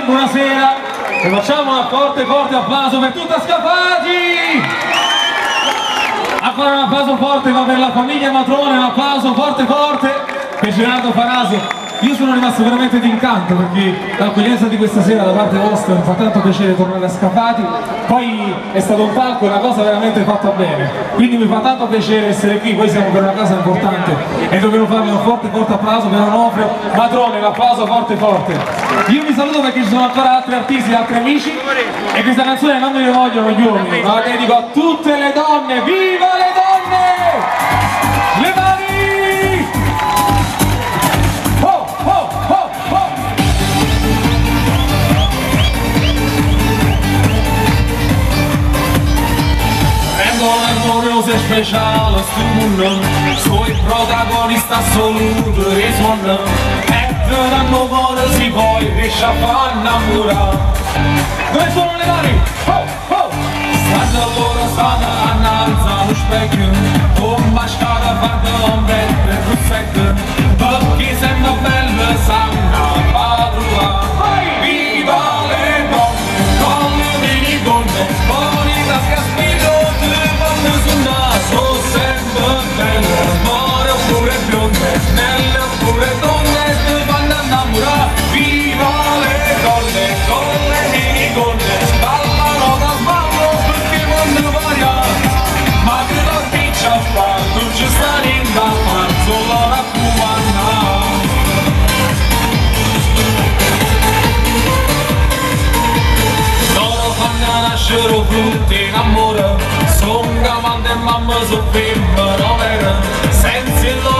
Scafati, buonasera e facciamo un forte forte applauso per tutta Scafati! A fare un applauso forte va per la famiglia Matrone, un applauso forte forte per Gerardo Faraso io sono rimasto veramente d'incanto perché l'accoglienza di questa sera da parte vostra mi fa tanto piacere tornare a Scafati, poi è stato un palco, una cosa veramente fatta bene, quindi mi fa tanto piacere essere qui, poi siamo per una casa importante. E dobbiamo farvi un forte forte applauso per Onofrio Madrone, un applauso forte forte. Io vi saluto perché ci sono ancora altri artisti, altri amici. E questa canzone non me ne vogliono gli uomini, ma la dedico a tutte le donne, viva le donne! Ležala strúnom, svoj protagonista solúd rizmonom, Ektoran hovor si voj, a na murách. Nascere frutti in amore. Sono cavanti e mamma su femmine vere senza loro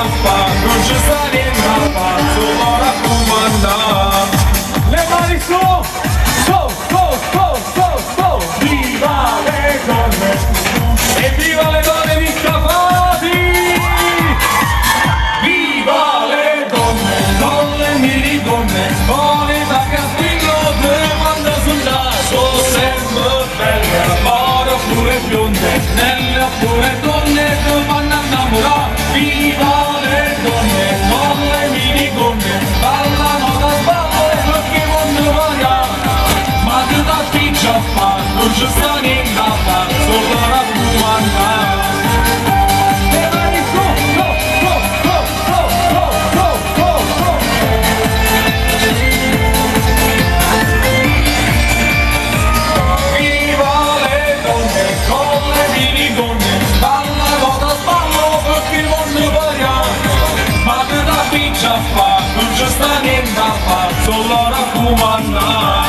fa non ci sta niente Solo a comandare Le mani su! Su, su, su, su, su! Viva le donne! E viva le donne di Scafati! Viva le donne, donne minigonne, buone da castigo che vanno sul naso, sempre belle, more oppure bionde, nelle oppure donne che vanno a innamorare. Viva Ma che